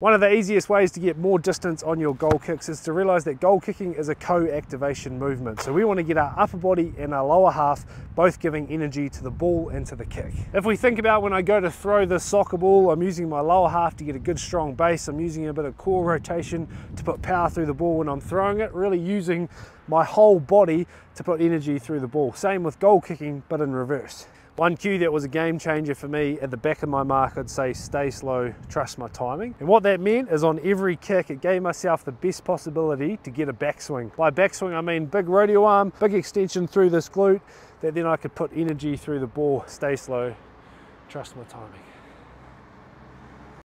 One of the easiest ways to get more distance on your goal kicks is to realize that goal kicking is a co-activation movement. So we want to get our upper body and our lower half both giving energy to the ball and to the kick. If we think about when I go to throw the soccer ball, I'm using my lower half to get a good strong base. I'm using a bit of core rotation to put power through the ball when I'm throwing it, really using my whole body to put energy through the ball. Same with goal kicking, but in reverse. One cue that was a game changer for me at the back of my mark, I'd say stay slow, trust my timing. And what that meant is on every kick, it gave myself the best possibility to get a backswing. By backswing, I mean big rodeo arm, big extension through this glute, that then I could put energy through the ball, stay slow, trust my timing.